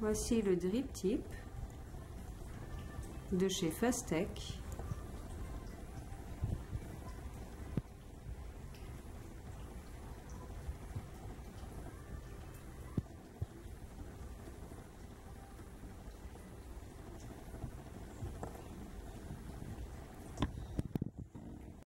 Voici le drip tip de chez Fastech.